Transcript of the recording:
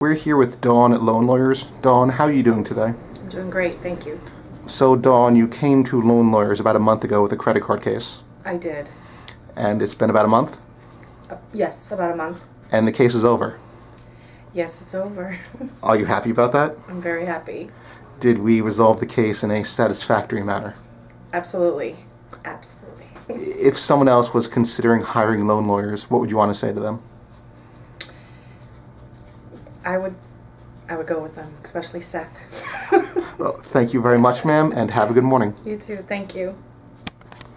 We're here with Dawn at Loan Lawyers. Dawn, how are you doing today? I'm doing great, thank you. So, Dawn, you came to Loan Lawyers about a month ago with a credit card case, I did. and it's been about a month, Uh, yes, about a month. and the case is over. Yes, it's over. Are you happy about that? I'm very happy. Did we resolve the case in a satisfactory manner? Absolutely. Absolutely. If someone else was considering hiring loan lawyers, what would you want to say to them? I would I would go with them, especially Seth. Well, thank you very much, ma'am, and have a good morning. you too, thank you.